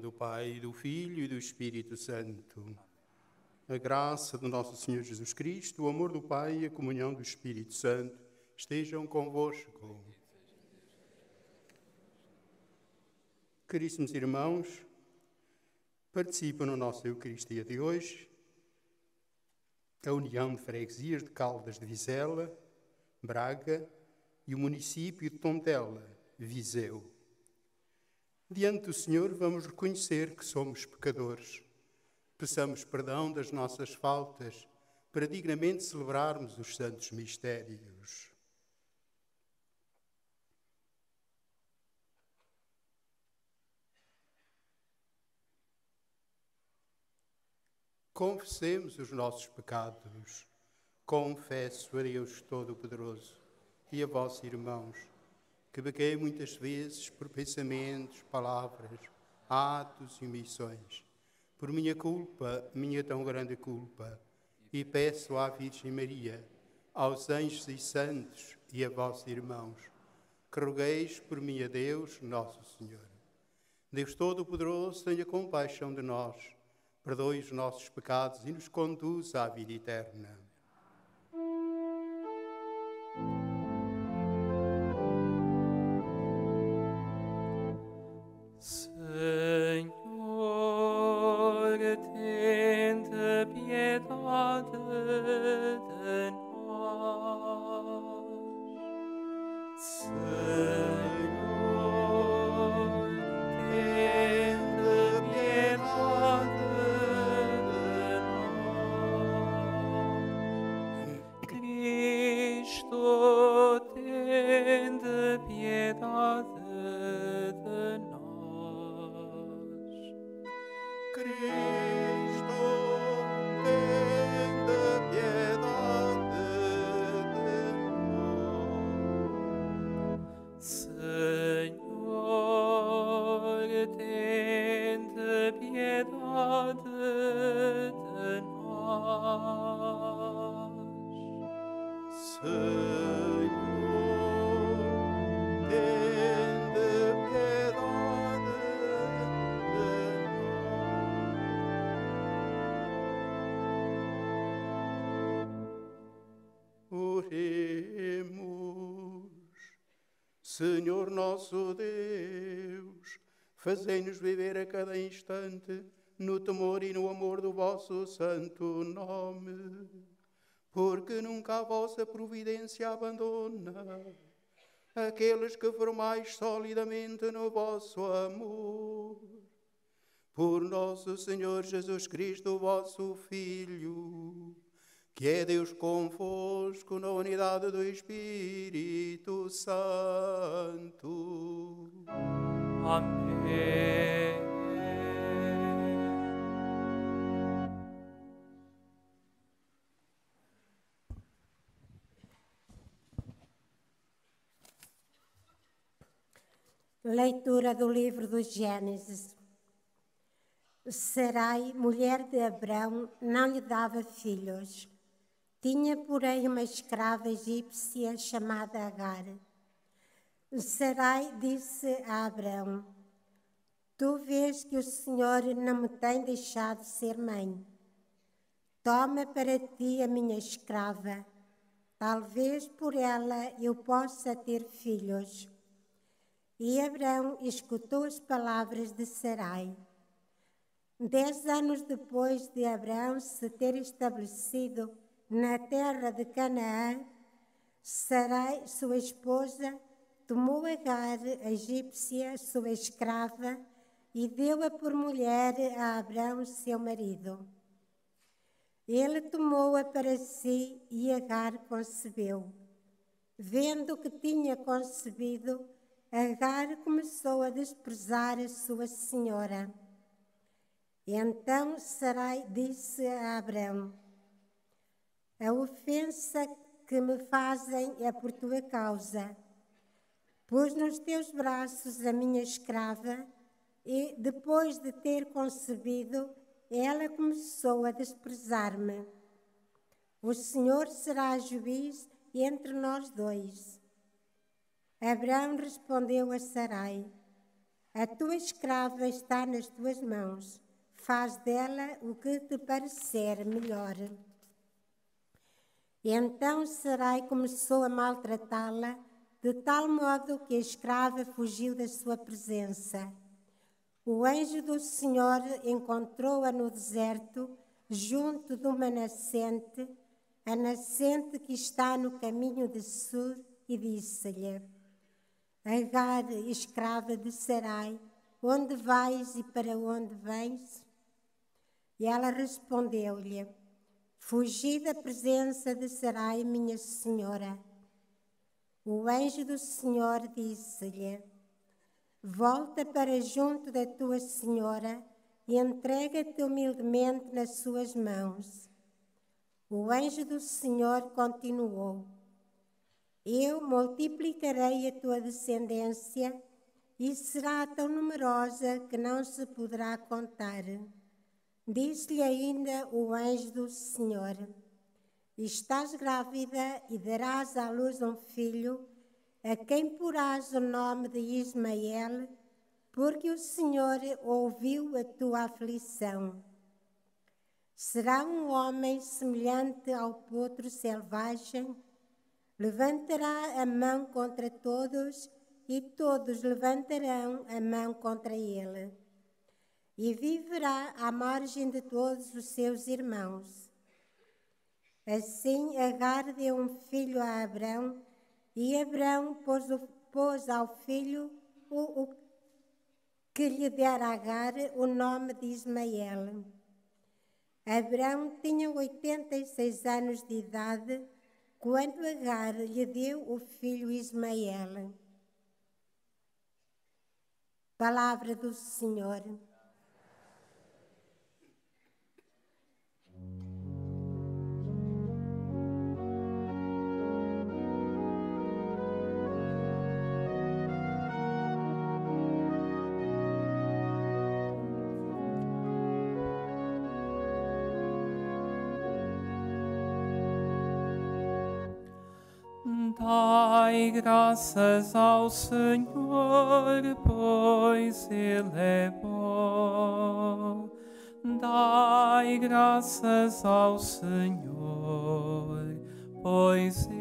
do Pai, do Filho e do Espírito Santo. A graça do nosso Senhor Jesus Cristo, o amor do Pai e a comunhão do Espírito Santo estejam convosco. Caríssimos irmãos, participam na nossa Eucaristia de hoje a União de Freguesias de Caldas de Vizela, Braga e o município de Tondela, Viseu. Diante do Senhor, vamos reconhecer que somos pecadores. Peçamos perdão das nossas faltas para dignamente celebrarmos os santos mistérios. Confessemos os nossos pecados. Confesso a Deus Todo-Poderoso e a vós, irmãos, que pequei muitas vezes por pensamentos, palavras, atos e omissões. Por minha culpa, minha tão grande culpa, e peço à Virgem Maria, aos anjos e santos e a vós, irmãos, que rogueis por mim a Deus, nosso Senhor. Deus Todo-Poderoso, tenha compaixão de nós, perdoe os nossos pecados e nos conduza à vida eterna. Senhor nosso Deus, fazei-nos viver a cada instante no temor e no amor do vosso santo nome, porque nunca a vossa providência abandona aqueles que formais solidamente no vosso amor. Por nosso Senhor Jesus Cristo, vosso Filho, que é Deus convosco na unidade do Espírito Santo. Amém. Leitura do livro do Gênesis. Sarai, mulher de Abrão, não lhe dava filhos. Tinha, porém, uma escrava egípcia chamada Agar. Sarai disse a Abrão: Tu vês que o Senhor não me tem deixado ser mãe. Toma para ti a minha escrava. Talvez por ela eu possa ter filhos. E Abraão escutou as palavras de Sarai. Dez anos depois de Abraão se ter estabelecido na terra de Canaã, Sarai, sua esposa, tomou Agar, a egípcia, sua escrava, e deu-a por mulher a Abrão, seu marido. Ele tomou-a para si e Agar concebeu. Vendo que tinha concebido, Agar começou a desprezar a sua senhora. Então Sarai disse a Abrão: A ofensa que me fazem é por tua causa. Pus nos teus braços a minha escrava e, depois de ter concebido, ela começou a desprezar-me. O Senhor será juiz entre nós dois. Abraão respondeu a Sarai: A tua escrava está nas tuas mãos, faz dela o que te parecer melhor. Então Sarai começou a maltratá-la, de tal modo que a escrava fugiu da sua presença. O anjo do Senhor encontrou-a no deserto, junto de uma nascente, a nascente que está no caminho de Sur, e disse-lhe: Agar, escrava de Sarai, onde vais e para onde vens? E ela respondeu-lhe: Fugi da presença de Sarai, minha senhora. O anjo do Senhor disse-lhe: Volta para junto da tua senhora e entrega-te humildemente nas suas mãos. O anjo do Senhor continuou: Eu multiplicarei a tua descendência e será tão numerosa que não se poderá contar. Disse-lhe ainda o anjo do Senhor: Estás grávida e darás à luz um filho a quem porás o nome de Ismael, porque o Senhor ouviu a tua aflição. Será um homem semelhante ao potro selvagem, levantará a mão contra todos e todos levantarão a mão contra ele. E viverá à margem de todos os seus irmãos. Assim Agar deu um filho a Abrão, e Abraão pôs, o, pôs ao filho o, o, que lhe dera Agar o nome de Ismael. Abraão tinha 86 anos de idade quando Agar lhe deu o filho Ismael. Palavra do Senhor. Dai graças ao Senhor, pois Ele é bom. Dai graças ao Senhor, pois Ele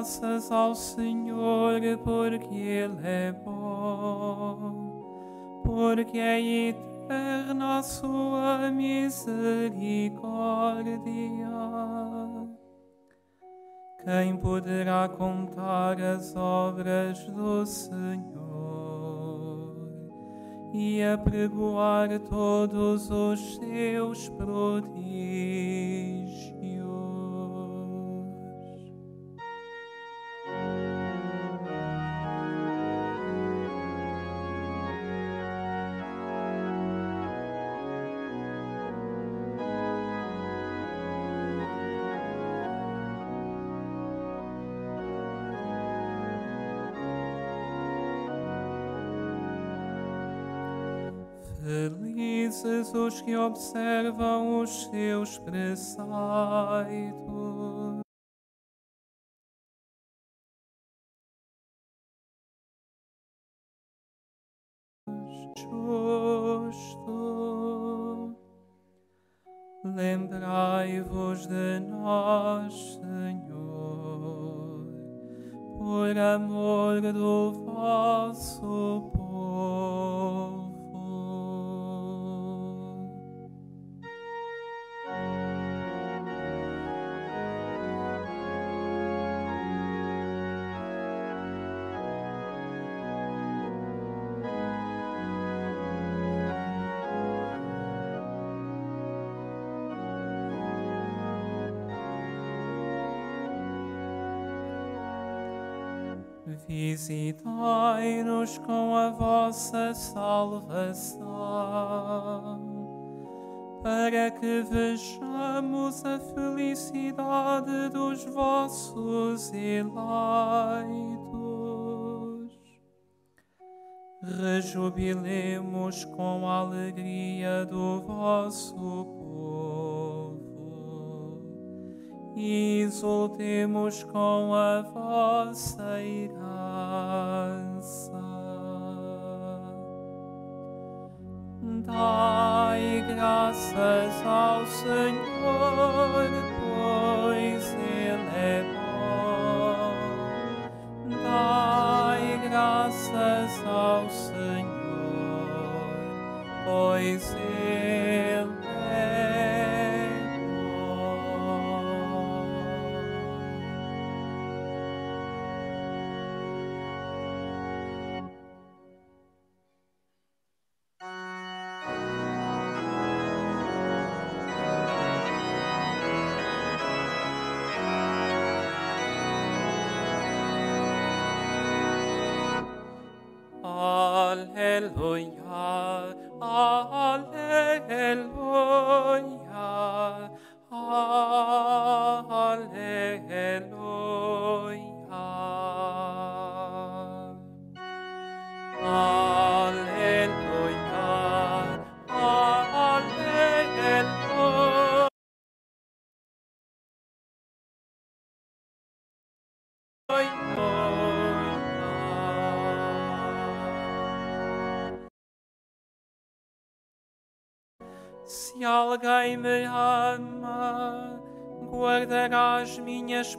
graças ao Senhor, porque Ele é bom, porque é eterna a sua misericórdia. Quem poderá contar as obras do Senhor e apregoar todos os seus prodígios? Felizes os que observam os seus preceitos. Eleitos. Rejubilemos com a alegria do vosso povo e exultemos com a vossa herança. Dai graças ao Senhor, pois Ele é. Dai graças ao Senhor, pois Ele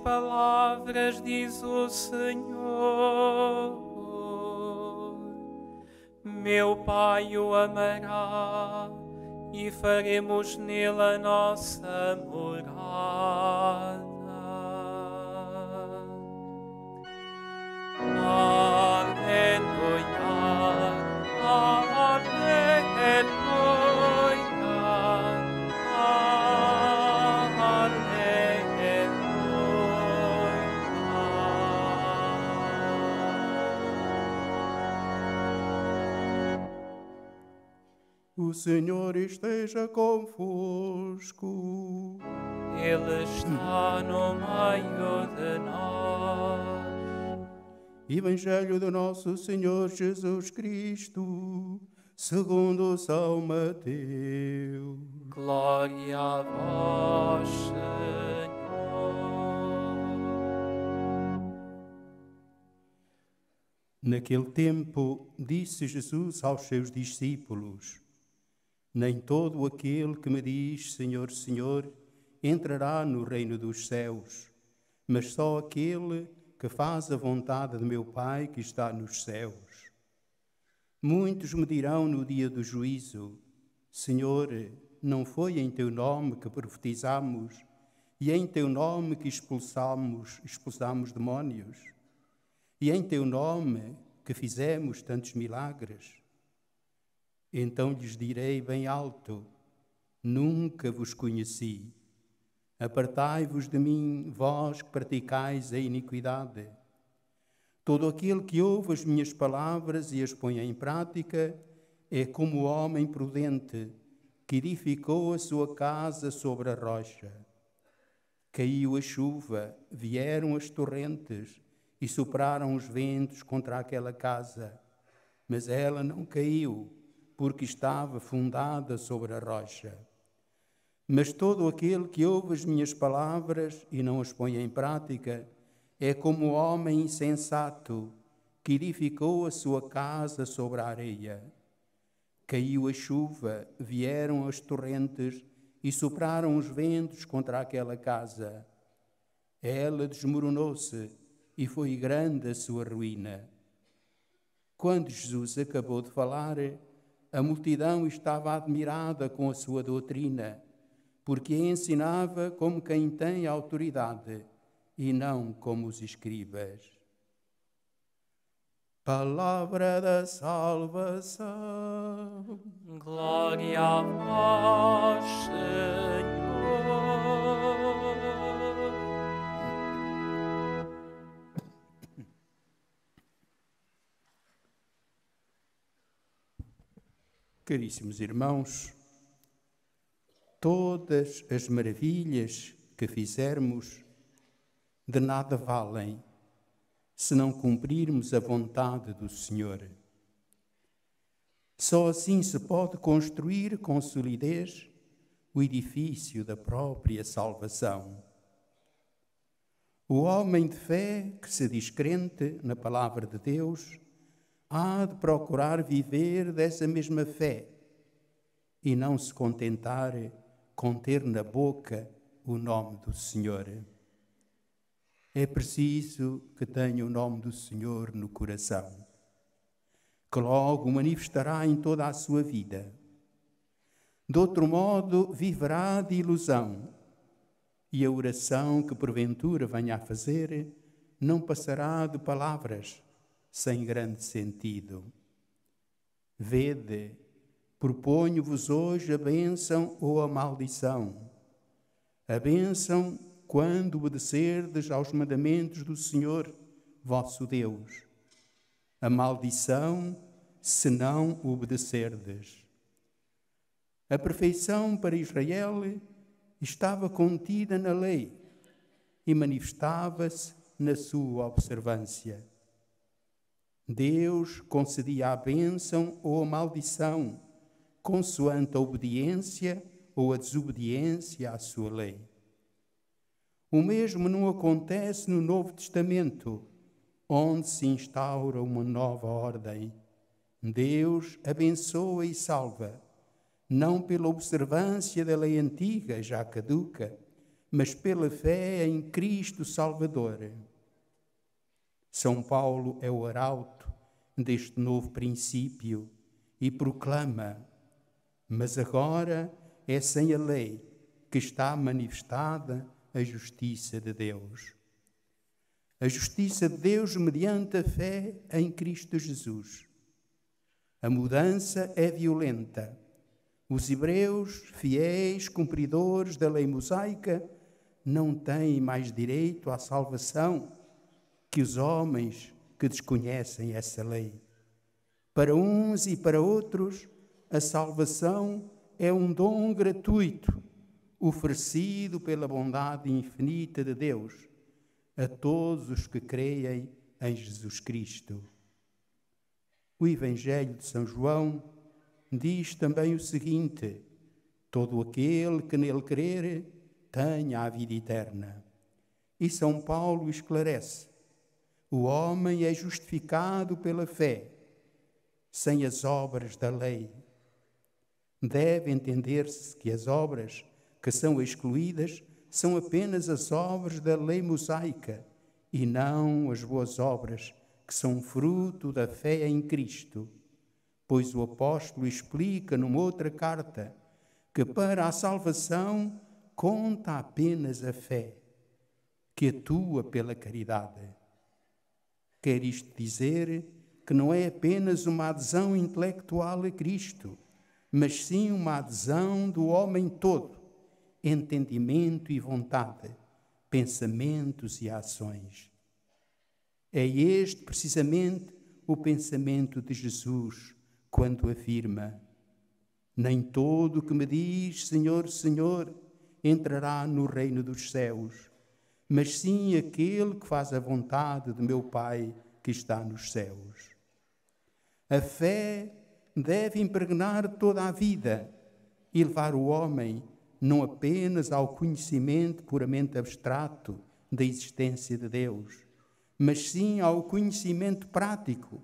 palavras, diz o Senhor. Meu Pai o amará e faremos nele a nossa O Senhor esteja convosco. Ele está no meio de nós. Evangelho do nosso Senhor Jesus Cristo, segundo São Mateus. Glória a vós, Senhor. Naquele tempo, disse Jesus aos seus discípulos: Nem todo aquele que me diz Senhor, Senhor entrará no reino dos céus, mas só aquele que faz a vontade de meu Pai que está nos céus. Muitos me dirão no dia do juízo: Senhor, não foi em teu nome que profetizamos e em teu nome que expulsamos, expulsamos demónios? E em teu nome que fizemos tantos milagres? Então lhes direi bem alto: Nunca vos conheci. Apartai-vos de mim, vós que praticais a iniquidade. Todo aquele que ouve as minhas palavras e as põe em prática é como o homem prudente que edificou a sua casa sobre a rocha. Caiu a chuva, vieram as torrentes e sopraram os ventos contra aquela casa, mas ela não caiu, porque estava fundada sobre a rocha. Mas todo aquele que ouve as minhas palavras e não as põe em prática é como o homem insensato que edificou a sua casa sobre a areia. Caiu a chuva, vieram as torrentes e sopraram os ventos contra aquela casa. Ela desmoronou-se e foi grande a sua ruína. Quando Jesus acabou de falar, a multidão estava admirada com a sua doutrina, porque ensinava como quem tem autoridade e não como os escribas. Palavra da salvação. Glória a vós, Senhor. Caríssimos irmãos, todas as maravilhas que fizermos de nada valem se não cumprirmos a vontade do Senhor. Só assim se pode construir com solidez o edifício da própria salvação. O homem de fé que se diz crente na palavra de Deus há de procurar viver dessa mesma fé e não se contentar com ter na boca o nome do Senhor. É preciso que tenha o nome do Senhor no coração, que logo manifestará em toda a sua vida. De outro modo, viverá de ilusão, e a oração que porventura venha a fazer não passará de palavras sem grande sentido. Vede, proponho-vos hoje a bênção ou a maldição. A bênção quando obedecerdes aos mandamentos do Senhor, vosso Deus. A maldição, se não obedecerdes. A perfeição para Israel estava contida na lei e manifestava-se na sua observância. Deus concedia a bênção ou a maldição, consoante a obediência ou a desobediência à sua lei. O mesmo não acontece no Novo Testamento, onde se instaura uma nova ordem. Deus abençoa e salva, não pela observância da lei antiga, já caduca, mas pela fé em Cristo Salvador. São Paulo é o arauto deste novo princípio e proclama: Mas agora é sem a lei que está manifestada a justiça de Deus. A justiça de Deus mediante a fé em Cristo Jesus. A mudança é violenta. Os hebreus, fiéis, cumpridores da lei mosaica, não têm mais direito à salvação que os homens que desconhecem essa lei. Para uns e para outros, a salvação é um dom gratuito, oferecido pela bondade infinita de Deus a todos os que creem em Jesus Cristo. O Evangelho de São João diz também o seguinte: todo aquele que nele crer tenha a vida eterna. E São Paulo esclarece: o homem é justificado pela fé, sem as obras da lei. Deve entender-se que as obras que são excluídas são apenas as obras da lei mosaica e não as boas obras que são fruto da fé em Cristo. Pois o apóstolo explica numa outra carta que para a salvação conta apenas a fé, que atua pela caridade. Quer isto dizer que não é apenas uma adesão intelectual a Cristo, mas sim uma adesão do homem todo, entendimento e vontade, pensamentos e ações. É este precisamente o pensamento de Jesus quando afirma: Nem todo o que me diz Senhor, Senhor entrará no reino dos céus mas sim aquele que faz a vontade de meu Pai que está nos céus. A fé deve impregnar toda a vida e levar o homem não apenas ao conhecimento puramente abstrato da existência de Deus, mas sim ao conhecimento prático,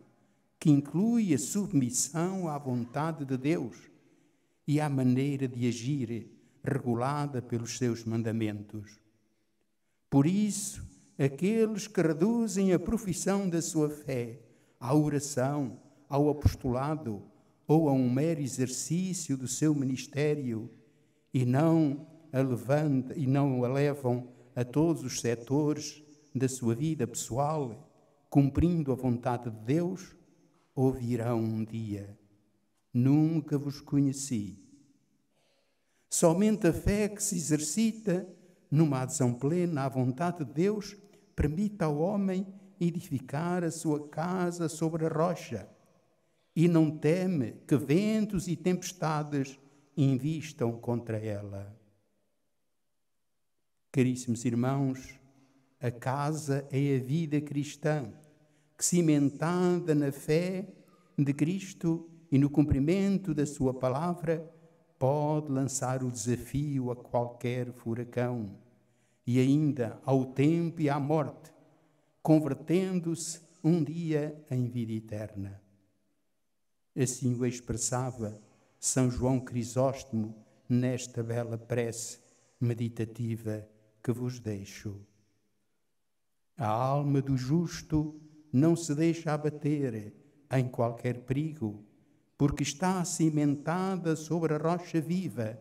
que inclui a submissão à vontade de Deus e à maneira de agir regulada pelos seus mandamentos. Por isso, aqueles que reduzem a profissão da sua fé à oração, ao apostolado ou a um mero exercício do seu ministério e não a levanta, e não a levam a todos os setores da sua vida pessoal, cumprindo a vontade de Deus, ouvirão um dia: Nunca vos conheci. Somente a fé que se exercita numa adesão plena à vontade de Deus permite ao homem edificar a sua casa sobre a rocha e não teme que ventos e tempestades invistam contra ela. Caríssimos irmãos, a casa é a vida cristã, que cimentada na fé de Cristo e no cumprimento da Sua palavra, pode lançar o desafio a qualquer furacão e ainda ao tempo e à morte, convertendo-se um dia em vida eterna. Assim o expressava São João Crisóstomo nesta bela prece meditativa que vos deixo. A alma do justo não se deixa abater em qualquer perigo, porque está cimentada sobre a rocha viva,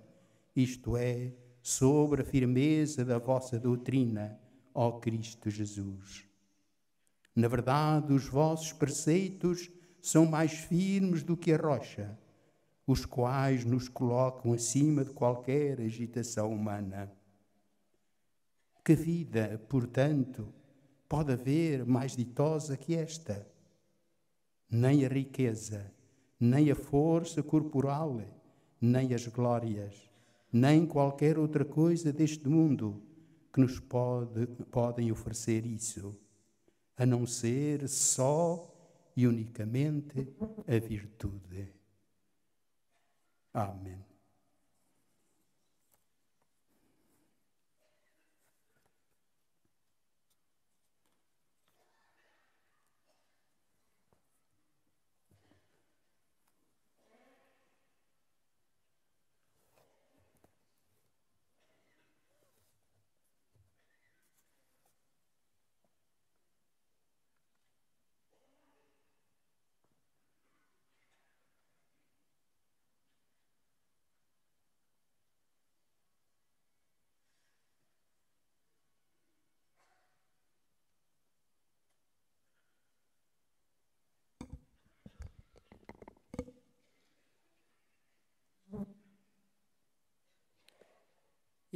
isto é, sobre a firmeza da vossa doutrina, ó Cristo Jesus. Na verdade, os vossos preceitos são mais firmes do que a rocha, os quais nos colocam acima de qualquer agitação humana. Que vida, portanto, pode haver mais ditosa que esta? Nem a riqueza, nem a força corporal, nem as glórias, nem qualquer outra coisa deste mundo que nos pode, podem oferecer isso, a não ser só e unicamente a virtude. Amém.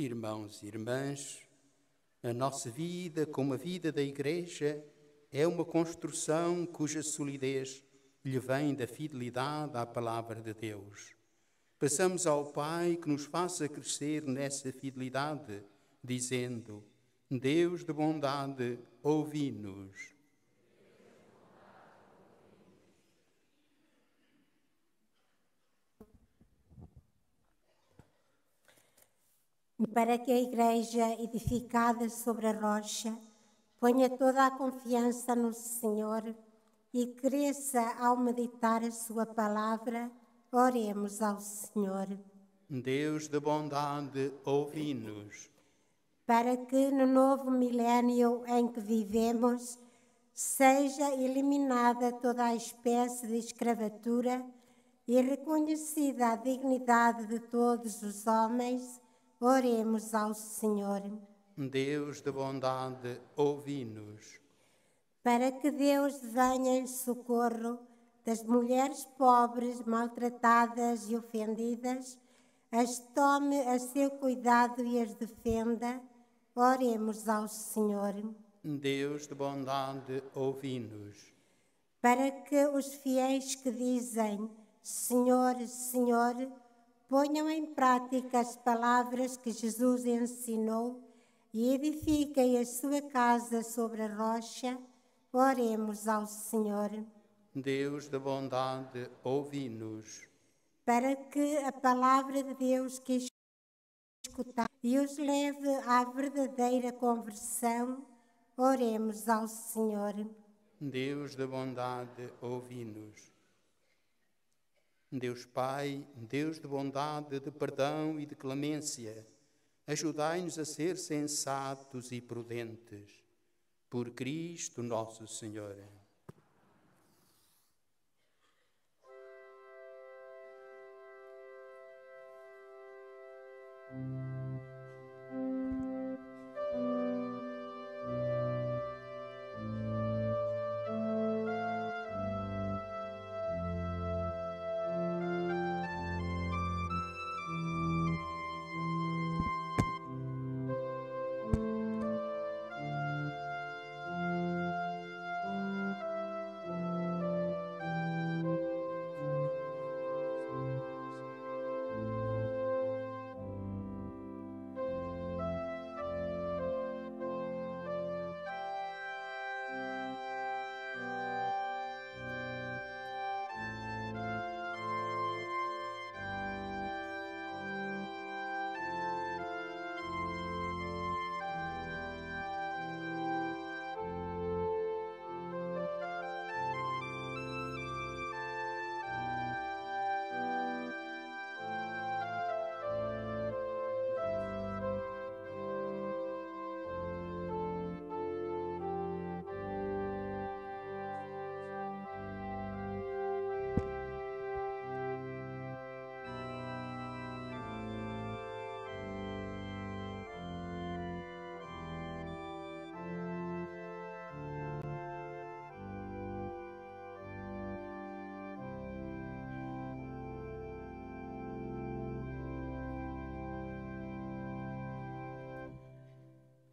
Irmãos e irmãs, a nossa vida, como a vida da Igreja, é uma construção cuja solidez lhe vem da fidelidade à palavra de Deus. Passamos ao Pai que nos faça crescer nessa fidelidade, dizendo: Deus de bondade, ouvi-nos. Para que a Igreja, edificada sobre a rocha, ponha toda a confiança no Senhor e cresça ao meditar a Sua palavra, oremos ao Senhor. Deus de bondade, ouvi-nos. Para que no novo milénio em que vivemos, seja eliminada toda a espécie de escravatura e reconhecida a dignidade de todos os homens Oremos ao Senhor. Deus de bondade, ouvi-nos. Para que Deus venha em socorro das mulheres pobres, maltratadas e ofendidas, as tome a seu cuidado e as defenda, oremos ao Senhor. Deus de bondade, ouvi-nos. Para que os fiéis que dizem Senhor, Senhor, ponham em prática as palavras que Jesus ensinou e edifiquem a sua casa sobre a rocha, oremos ao Senhor. Deus da bondade, ouvi-nos. Para que a palavra de Deus que escutar e os leve à verdadeira conversão, oremos ao Senhor. Deus da bondade, ouvi-nos. Deus Pai, Deus de bondade, de perdão e de clemência, ajudai-nos a ser sensatos e prudentes. Por Cristo nosso Senhor.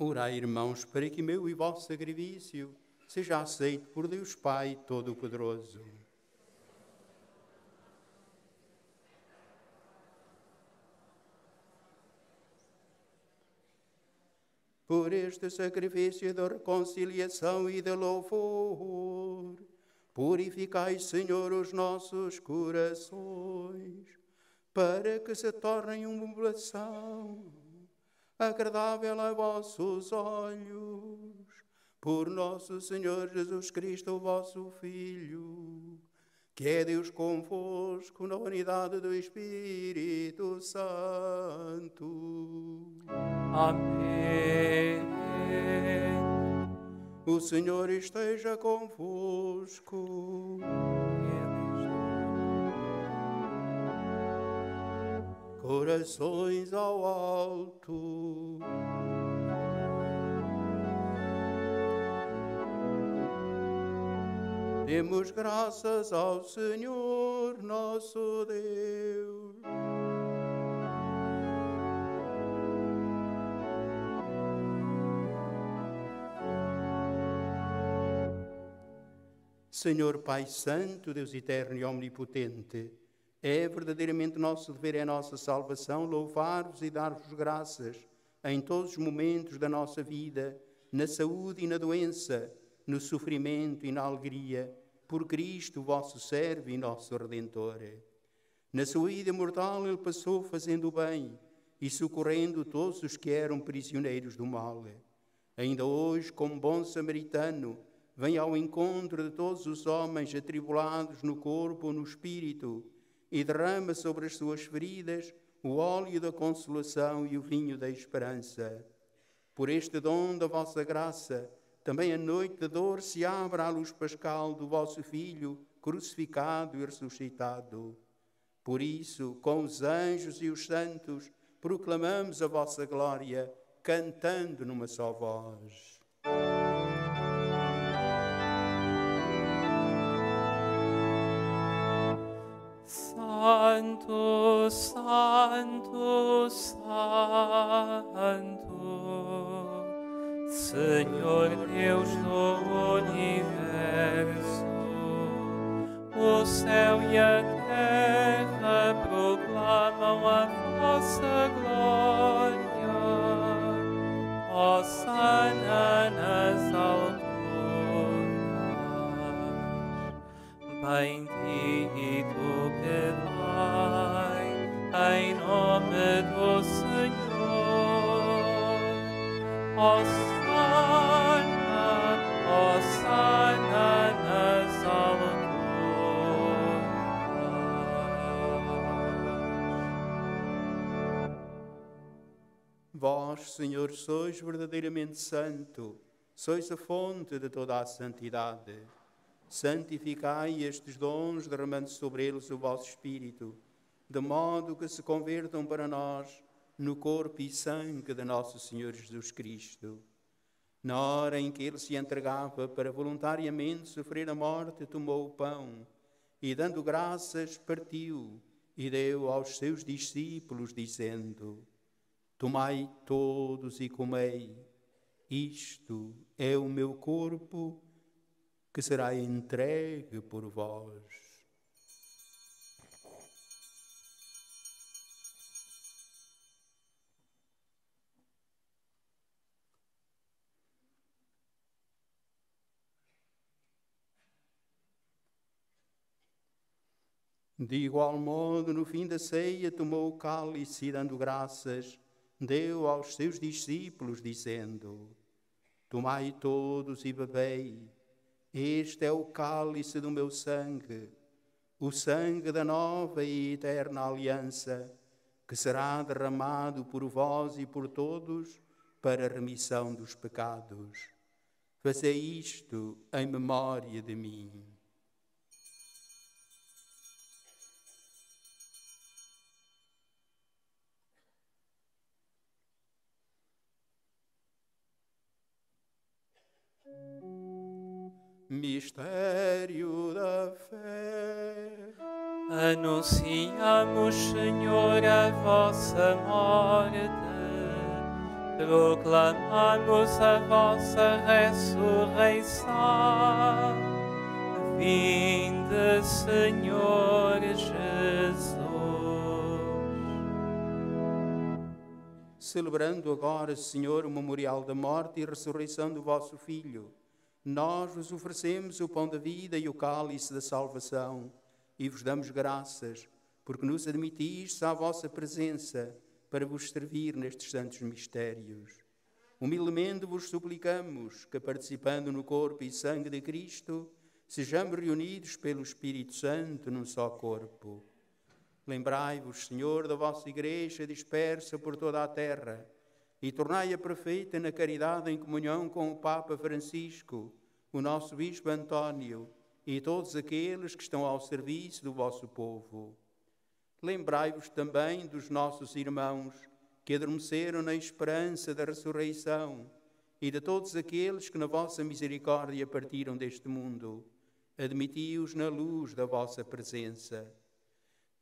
Orai, irmãos, para que meu e vosso sacrifício seja aceito por Deus Pai Todo-Poderoso. Por este sacrifício de reconciliação e de louvor, purificai, Senhor, os nossos corações, para que se tornem uma oração agradável a vossos olhos, por nosso Senhor Jesus Cristo, o vosso Filho, que é Deus convosco na unidade do Espírito Santo. Amém. O Senhor esteja convosco. Corações ao alto. Demos graças ao Senhor nosso Deus. Senhor Pai Santo, Deus eterno e omnipotente, é verdadeiramente nosso dever, é nossa salvação, louvar-vos e dar-vos graças em todos os momentos da nossa vida, na saúde e na doença, no sofrimento e na alegria, por Cristo, vosso servo e nosso Redentor. Na sua vida mortal, ele passou fazendo o bem e socorrendo todos os que eram prisioneiros do mal. Ainda hoje, como bom samaritano, vem ao encontro de todos os homens atribulados no corpo ou no espírito e derrama sobre as suas feridas o óleo da consolação e o vinho da esperança. Por este dom da vossa graça, também a noite da dor se abra à luz pascal do vosso Filho, crucificado e ressuscitado. Por isso, com os anjos e os santos, proclamamos a vossa glória, cantando numa só voz. Santo, Santo, Santo, Senhor Deus do universo, o céu e a terra proclamam a vossa glória. Ó nas alturas, bendito Vós, Senhor, sois verdadeiramente santo, sois a fonte de toda a santidade. Santificai estes dons, derramando sobre eles o vosso Espírito, de modo que se convertam para nós no corpo e sangue de nosso Senhor Jesus Cristo. Na hora em que ele se entregava para voluntariamente sofrer a morte, tomou o pão e, dando graças, partiu e deu aos seus discípulos, dizendo: Tomai todos e comei, isto é o meu corpo que será entregue por vós. De igual modo, no fim da ceia, tomou o cálice e, dando graças, deu aos seus discípulos, dizendo: Tomai todos e bebei, este é o cálice do meu sangue, o sangue da nova e eterna aliança, que será derramado por vós e por todos para a remissão dos pecados. Fazei isto em memória de mim. Mistério da fé. Anunciamos, Senhor, a vossa morte, proclamamos a vossa ressurreição. Vinde, Senhor Jesus. Celebrando agora, Senhor, o memorial da morte e ressurreição do vosso Filho nós vos oferecemos o pão da vida e o cálice da salvação e vos damos graças, porque nos admitis à vossa presença para vos servir nestes santos mistérios. Humildemente vos suplicamos que, participando no corpo e sangue de Cristo, sejamos reunidos pelo Espírito Santo num só corpo. Lembrai-vos, Senhor, da vossa Igreja dispersa por toda a terra e tornai-a perfeita na caridade em comunhão com o Papa Francisco, o nosso Bispo António e todos aqueles que estão ao serviço do vosso povo. Lembrai-vos também dos nossos irmãos que adormeceram na esperança da ressurreição e de todos aqueles que na vossa misericórdia partiram deste mundo. Admiti-os na luz da vossa presença.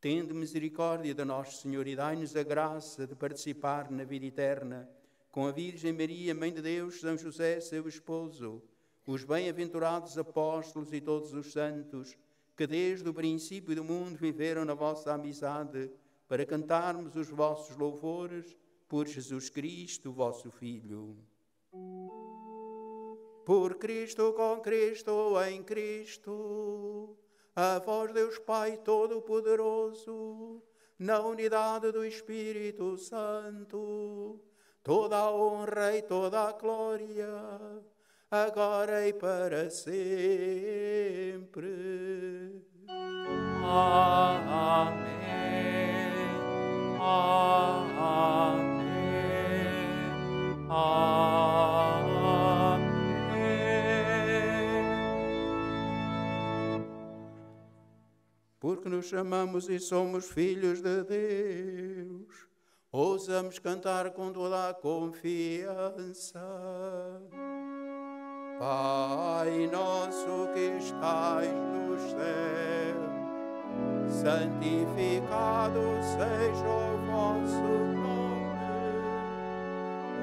Tende misericórdia de nosso Senhor e dai-nos a graça de participar na vida eterna com a Virgem Maria, Mãe de Deus, São José, seu esposo, os bem-aventurados apóstolos e todos os santos que desde o princípio do mundo viveram na vossa amizade, para cantarmos os vossos louvores por Jesus Cristo, vosso Filho. Por Cristo, com Cristo, em Cristo a vós, Deus Pai Todo-Poderoso, na unidade do Espírito Santo, toda a honra e toda a glória, agora e para sempre. Amém. Amém. Amém. Porque nos chamamos e somos filhos de Deus, ousamos cantar com toda a confiança. Pai nosso que estais nos céus, santificado seja o vosso nome,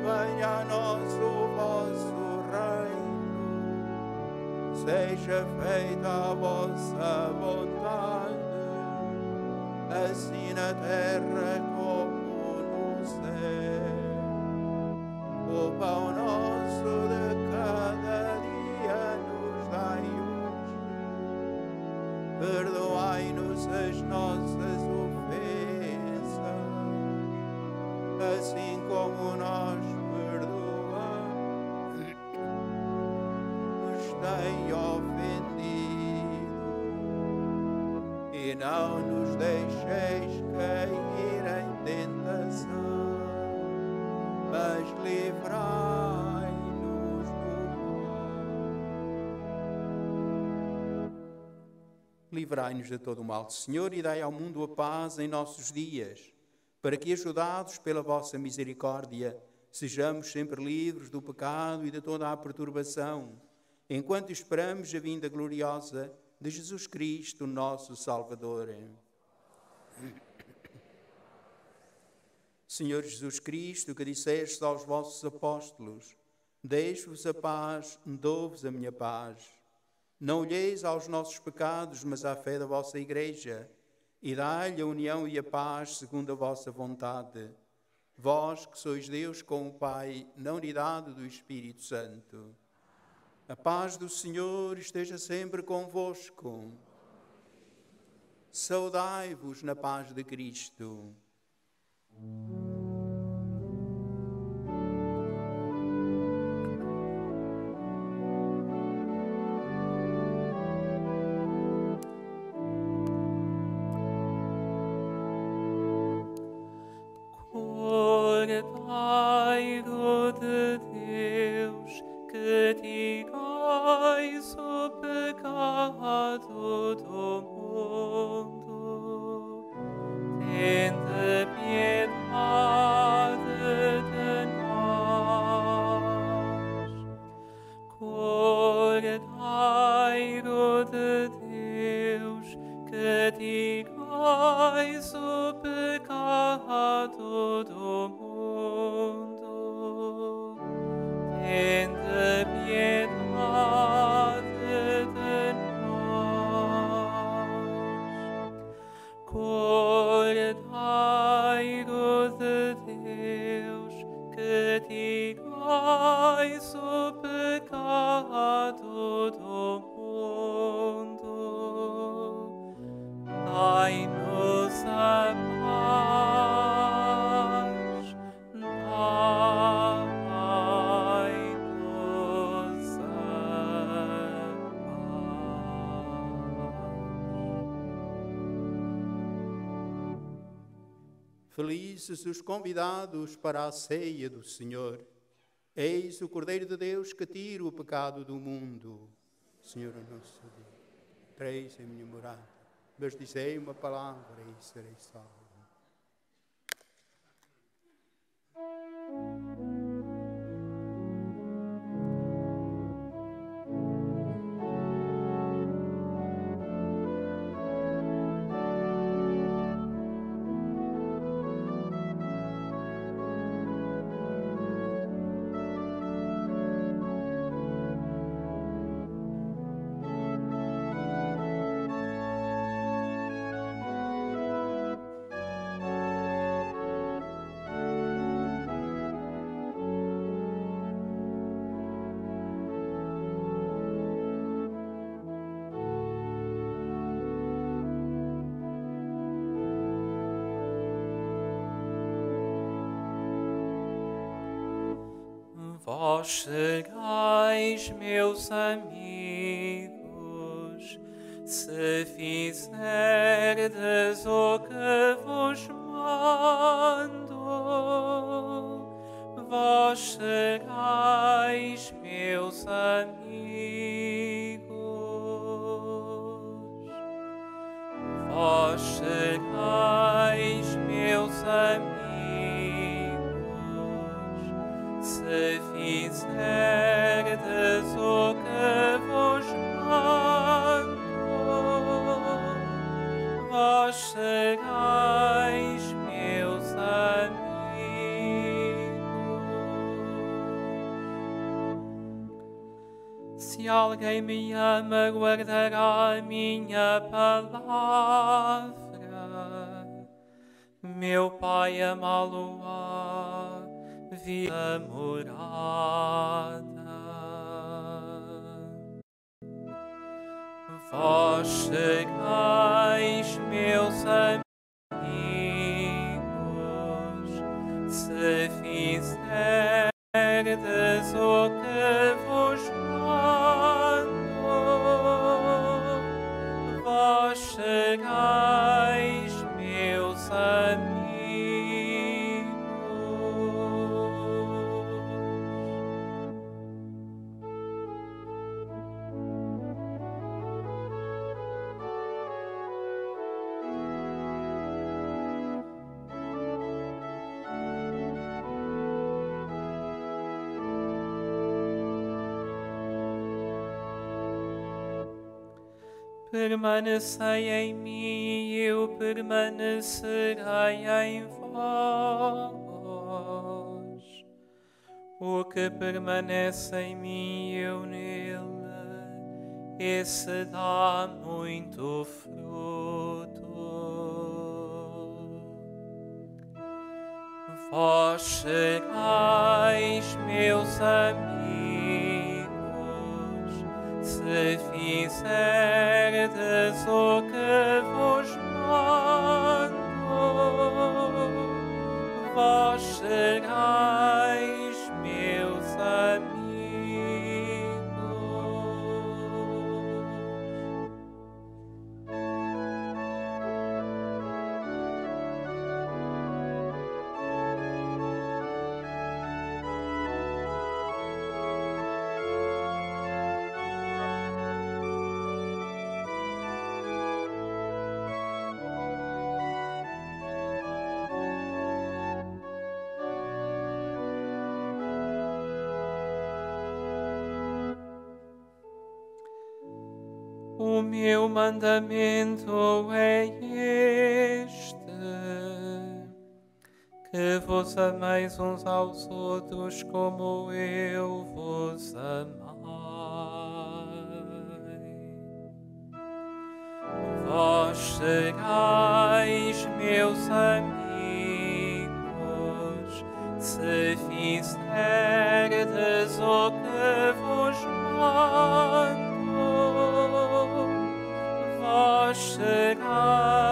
venha a nós o vosso reino. Seja feita a vossa vontade, assim na terra como no céu. O pão nosso de cada dia nos dai hoje, perdoai-nos as nossas ofensas, assim como nós tem ofendido, e não nos livrai-nos de todo o mal. Senhor, e dai ao mundo a paz em nossos dias, para que, ajudados pela vossa misericórdia, sejamos sempre livres do pecado e de toda a perturbação, enquanto esperamos a vinda gloriosa de Jesus Cristo, nosso Salvador. Senhor Jesus Cristo, que disseste aos vossos apóstolos: Deixo-vos a paz, dou-vos a minha paz. Não olheis aos nossos pecados, mas à fé da vossa Igreja, e dai-lhe a união e a paz segundo a vossa vontade. Vós que sois Deus com o Pai, na unidade do Espírito Santo. A paz do Senhor esteja sempre convosco. Saudai-vos na paz de Cristo. Felizes os convidados para a ceia do Senhor. Eis o Cordeiro de Deus que tira o pecado do mundo. Senhor nosso Deus, três em minha morada, mas dizei uma palavra e serei salvo. Vós chegais, meus amigos, se fizerdes o que vos mando. Vós chegais, meus amigos. Vós chegais, Alguém me ama, guardará a minha palavra. Meu Pai amá-lo-á, vida morada. Vós chegais, meus amigos, Permanecei em mim, e eu permanecerei em vós. O que permanece em mim, e eu nele, esse dá muito fruto. Vós sereis meus amigos se fizerdes mandamento é este: que vos ameis uns aos outros como eu vos amei. Vós sereis meus amigos se fizerdes o que vos mando. Vós sereis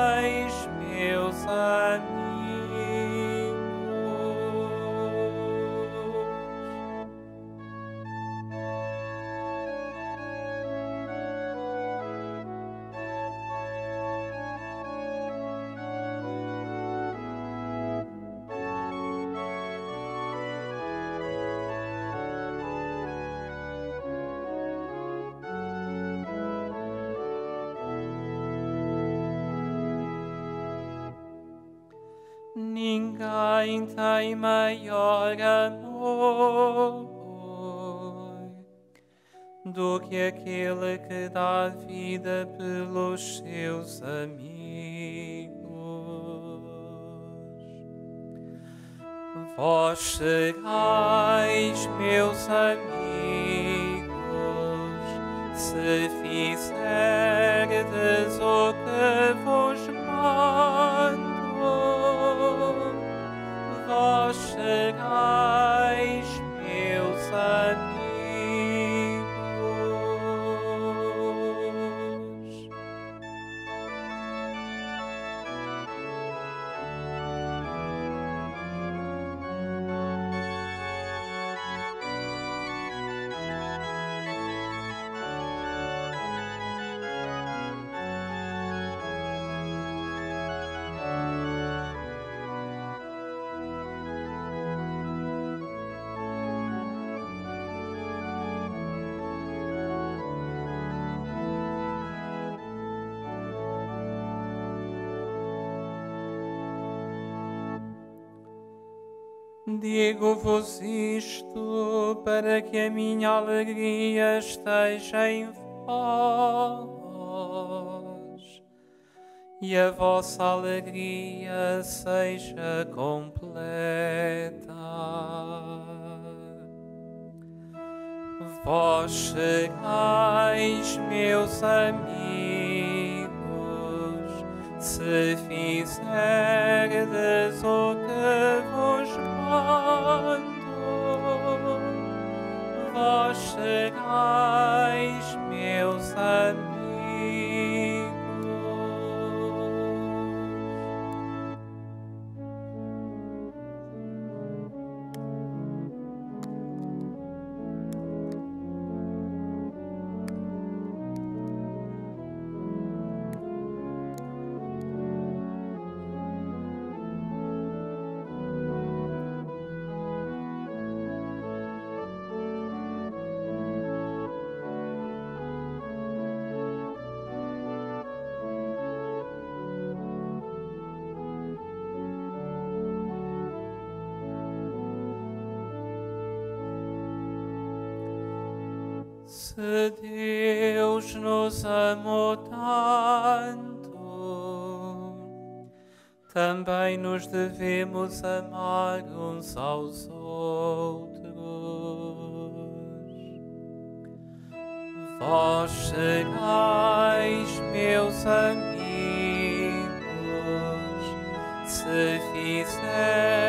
vida pelos seus amigos. Vós sereis meus amigos se Digo-vos isto para que a minha alegria esteja em vós e a vossa alegria seja completa. Vós sereis meus amigos se fizerdes o Vós Se Deus nos amou tanto, também nos devemos amar uns aos outros. Vós sereis meus amigos se fizerdes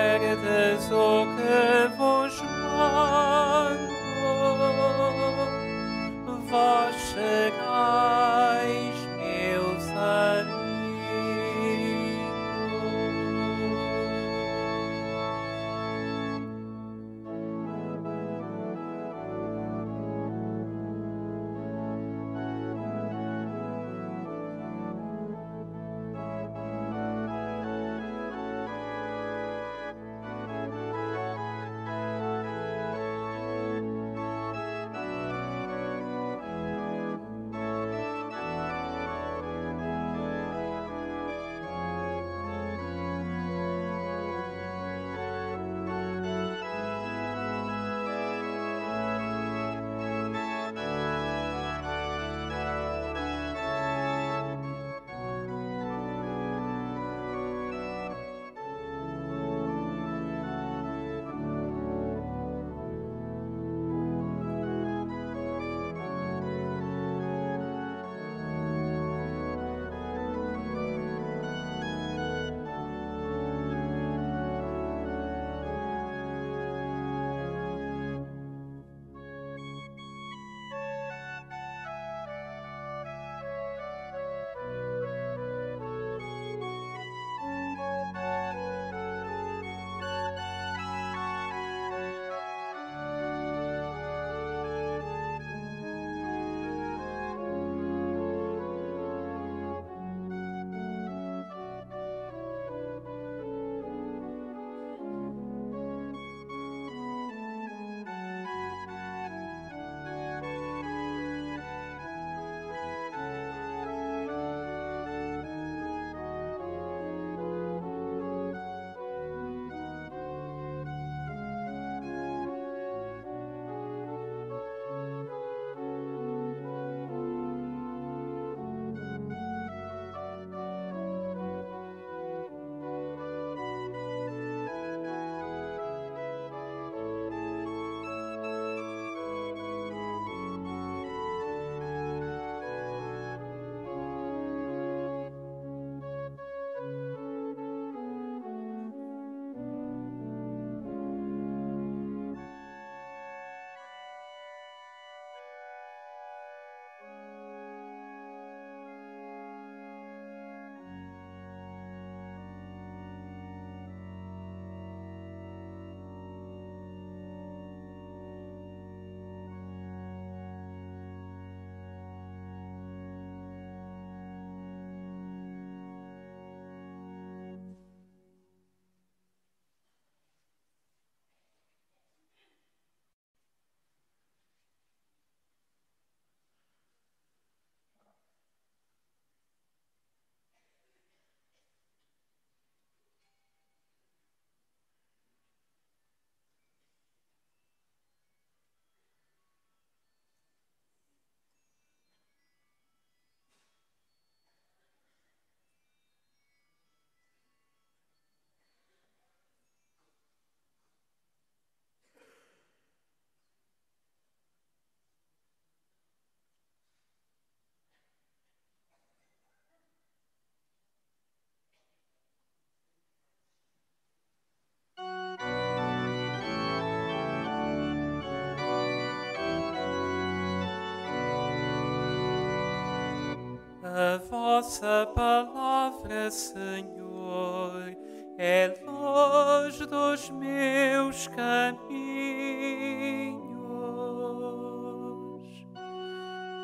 vossa palavra, Senhor, é luz dos meus caminhos.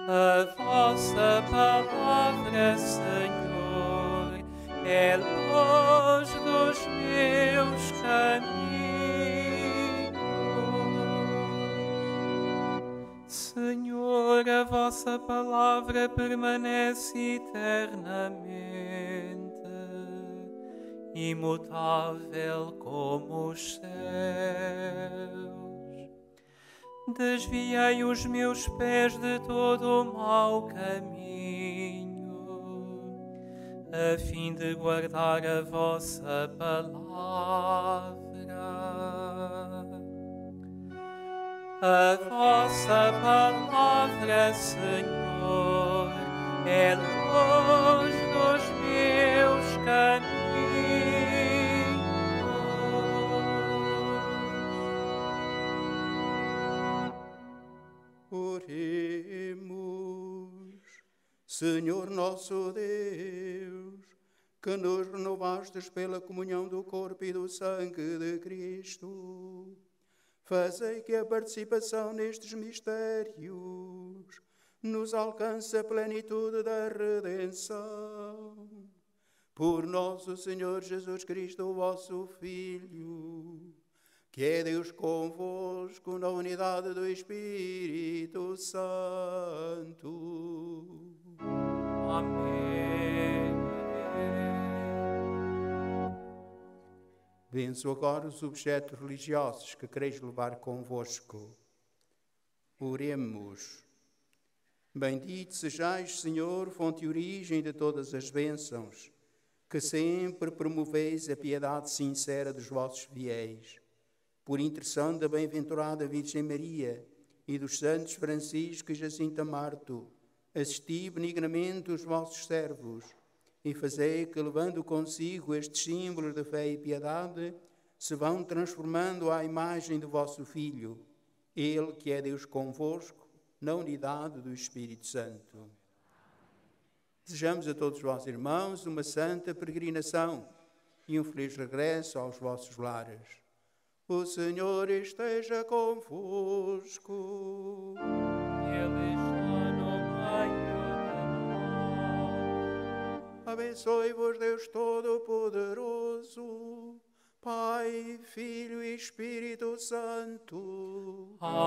A vossa palavra, Senhor, é luz dos meus caminhos. Senhor, a vossa palavra permanece eternamente, imutável como os céus. desviei os meus pés de todo o mau caminho, a fim de guardar a vossa palavra. A vossa palavra, Senhor, é luz meus caminhos. Oremos, Senhor nosso Deus, que nos renovastes pela comunhão do corpo e do sangue de Cristo. Fazei que a participação nestes mistérios nos alcance a plenitude da redenção. Por nosso Senhor Jesus Cristo, vosso Filho que é Deus convosco na unidade do Espírito Santo. Amém. Venço agora os objetos religiosos que quereis levar convosco. Oremos. Bendito sejais, Senhor, fonte e origem de todas as bênçãos, que sempre promoveis a piedade sincera dos vossos fiéis. Por intercessão da bem-aventurada Virgem Maria e dos santos Francisco e Jacinta Marto, assisti benignamente os vossos servos e fazei que, levando consigo estes símbolos de fé e piedade, se vão transformando à imagem do vosso Filho, Ele que é Deus convosco, na unidade do Espírito Santo. Desejamos a todos os vossos irmãos uma santa peregrinação e um feliz regresso aos vossos lares. O Senhor esteja convosco. Ele está no meio de nós. Abençoe-vos, Deus Todo-Poderoso, Pai, Filho e Espírito Santo. Amém.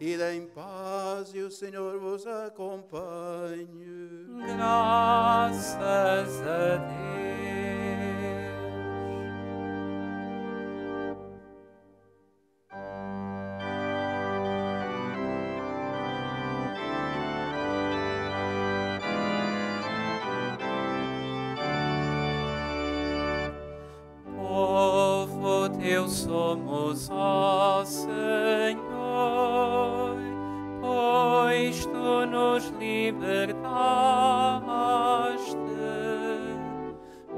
Ida em paz e o Senhor vos acompanhe. Graças a Deus. Somos, ó Senhor, pois tu nos libertaste.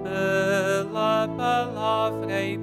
Pela palavra e